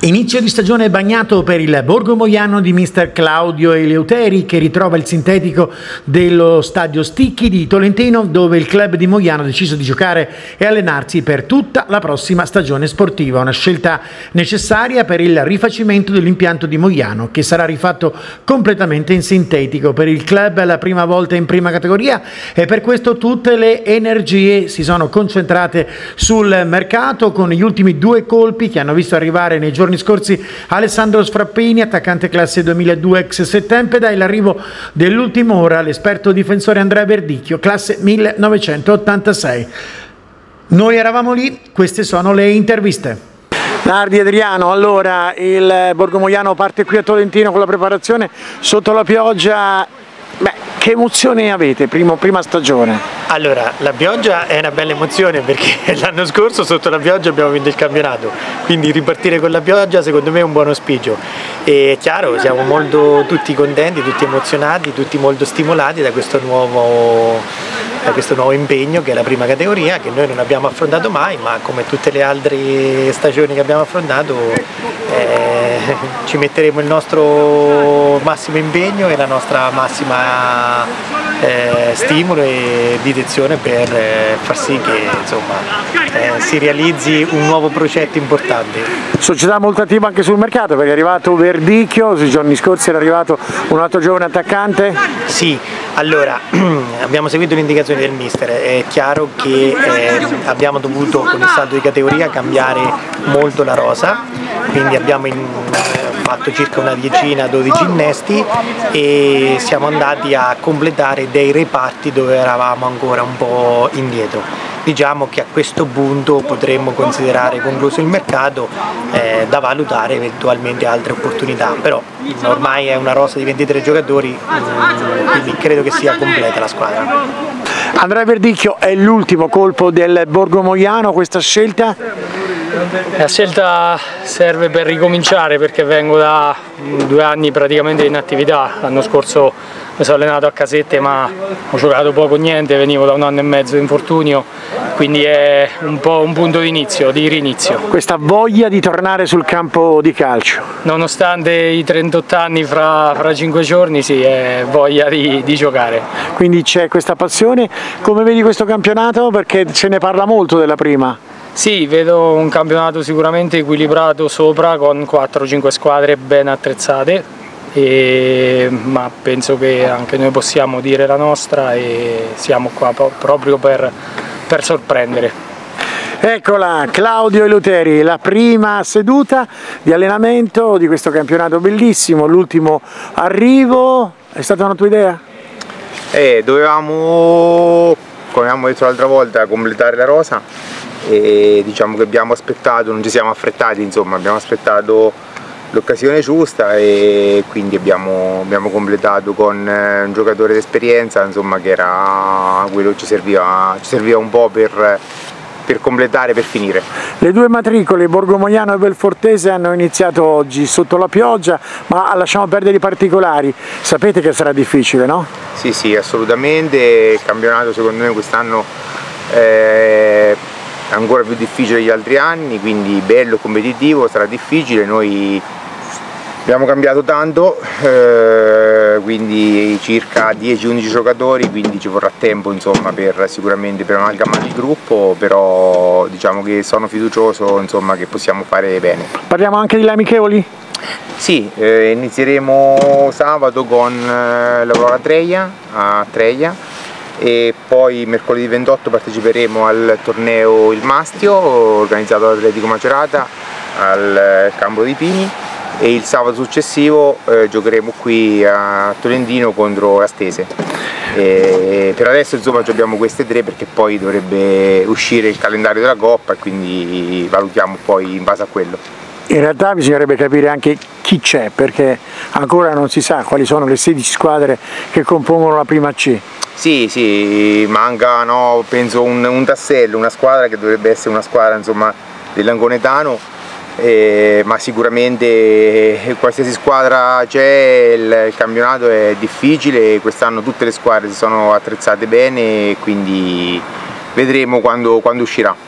Inizio di stagione bagnato per il Borgo Moiano di mister Claudio Eleuteri che ritrova il sintetico dello stadio Sticchi di Tolentino dove il club di Moiano ha deciso di giocare e allenarsi per tutta la prossima stagione sportiva, una scelta necessaria per il rifacimento dell'impianto di Moiano che sarà rifatto completamente in sintetico. Per il club è la prima volta in prima categoria e per questo tutte le energie si sono concentrate sul mercato con gli ultimi due colpi che hanno visto arrivare nei giorni giorni scorsi Alessandro Sfrappini, attaccante classe 2002 ex Settempeda e l'arrivo dell'ultima ora l'esperto difensore Andrea Verdicchio, classe 1986. Noi eravamo lì, queste sono le interviste. Nardi Adriano, allora il Borgo Moiano parte qui a Tolentino con la preparazione sotto la pioggia, che emozione avete primo, prima stagione? Allora, la pioggia è una bella emozione perché l'anno scorso sotto la pioggia abbiamo vinto il campionato, quindi ripartire con la pioggia secondo me è un buon auspicio. E è chiaro, siamo molto tutti contenti, tutti emozionati, tutti molto stimolati da questo nuovo, da questo nuovo impegno che è la prima categoria, che noi non abbiamo affrontato mai, ma come tutte le altre stagioni che abbiamo affrontato eh, ci metteremo il nostro massimo impegno e la nostra massima eh, stimolo e direzione per eh, far sì che insomma, eh, si realizzi un nuovo progetto importante. Società molto attiva anche sul mercato perché è arrivato Verdicchio, sui giorni scorsi era arrivato un altro giovane attaccante? Sì, allora abbiamo seguito le del mister, è chiaro che eh, abbiamo dovuto con il salto di categoria cambiare molto la rosa, quindi abbiamo in, fatto circa una decina, 12 innesti e siamo andati a completare dei reparti dove eravamo ancora un po' indietro. Diciamo che a questo punto potremmo considerare concluso il mercato eh, da valutare eventualmente altre opportunità, però ormai è una rosa di 23 giocatori, mm, quindi credo che sia completa la squadra. Andrea Verdicchio è l'ultimo colpo del Borgo Moiano, questa scelta? La scelta serve per ricominciare perché vengo da due anni praticamente in attività, l'anno scorso mi sono allenato a casette ma ho giocato poco o niente, venivo da un anno e mezzo di infortunio, quindi è un po' un punto di inizio, di rinizio. Questa voglia di tornare sul campo di calcio? Nonostante i 38 anni fra, fra 5 giorni sì, è voglia di, di giocare. Quindi c'è questa passione, come vedi questo campionato? Perché se ne parla molto della prima. Sì, vedo un campionato sicuramente equilibrato sopra con 4-5 squadre ben attrezzate, e, ma penso che anche noi possiamo dire la nostra e siamo qua proprio per, per sorprendere. Eccola, Claudio Eluteri, la prima seduta di allenamento di questo campionato bellissimo, l'ultimo arrivo, è stata una tua idea? Eh, dovevamo, come abbiamo detto l'altra volta, completare la rosa e diciamo che abbiamo aspettato, non ci siamo affrettati, insomma, abbiamo aspettato l'occasione giusta e quindi abbiamo, abbiamo completato con eh, un giocatore d'esperienza insomma, che era quello che ci serviva, ci serviva un po' per, per completare, per finire. Le due matricole, Borgo Moiano e Belfortese, hanno iniziato oggi sotto la pioggia, ma lasciamo perdere i particolari. Sapete che sarà difficile, no? Sì, sì, assolutamente. Il campionato secondo me quest'anno eh, ancora più difficile degli altri anni, quindi bello, competitivo, sarà difficile, noi abbiamo cambiato tanto, eh, quindi circa 10-11 giocatori, quindi ci vorrà tempo insomma, per, sicuramente per amalgamare il gruppo, però diciamo che sono fiducioso insomma, che possiamo fare bene. Parliamo anche delle amichevoli? Sì, eh, inizieremo sabato con eh, l'Aurora Treia a Treia e poi mercoledì 28 parteciperemo al torneo Il Mastio organizzato dall'Atletico Macerata al campo dei Pini e il sabato successivo eh, giocheremo qui a Tolentino contro Astese. E per adesso insomma abbiamo queste tre perché poi dovrebbe uscire il calendario della Coppa e quindi valutiamo poi in base a quello. In realtà bisognerebbe capire anche chi c'è perché ancora non si sa quali sono le 16 squadre che compongono la prima C. Sì, sì, manca no, penso un, un, tassello, una squadra che dovrebbe essere una squadra insomma, dell'Angonetano, eh, ma sicuramente qualsiasi squadra c'è, il, il, campionato è difficile, quest'anno tutte le squadre si sono attrezzate bene quindi vedremo quando, quando uscirà.